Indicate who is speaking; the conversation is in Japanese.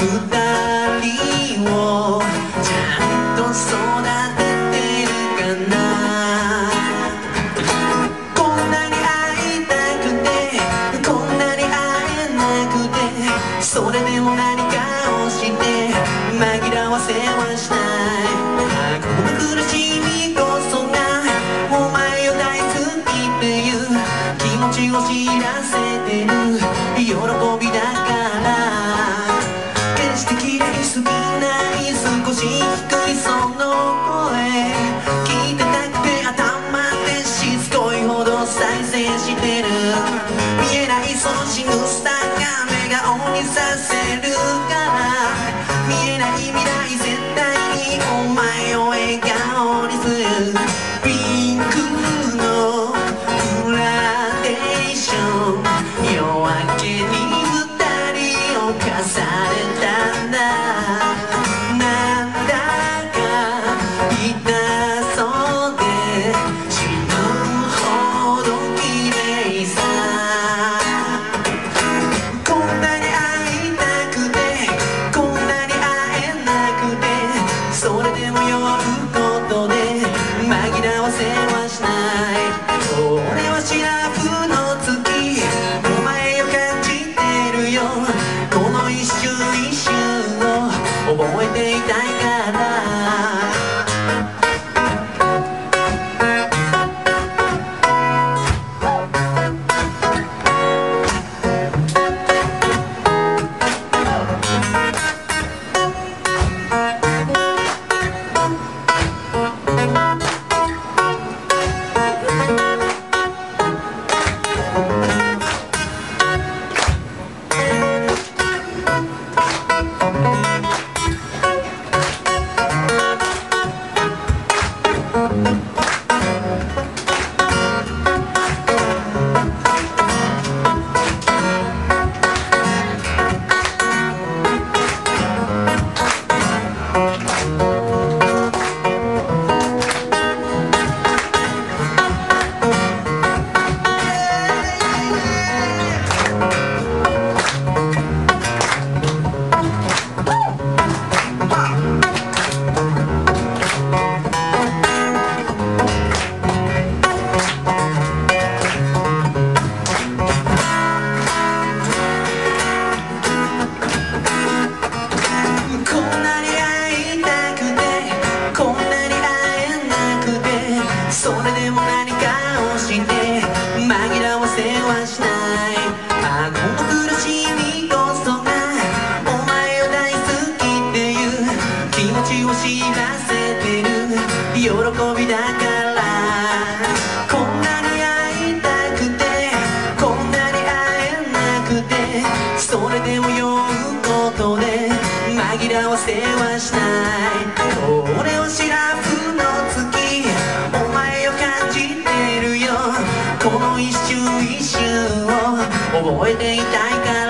Speaker 1: 伝低いその声聞いてたくて頭でしつこいほど再生してる。見えないその仕草が目が鬼させる一緒一緒を覚えていたい世話したい。俺を知らずの月お前を感じてるよこの一瞬一瞬を覚えていたいから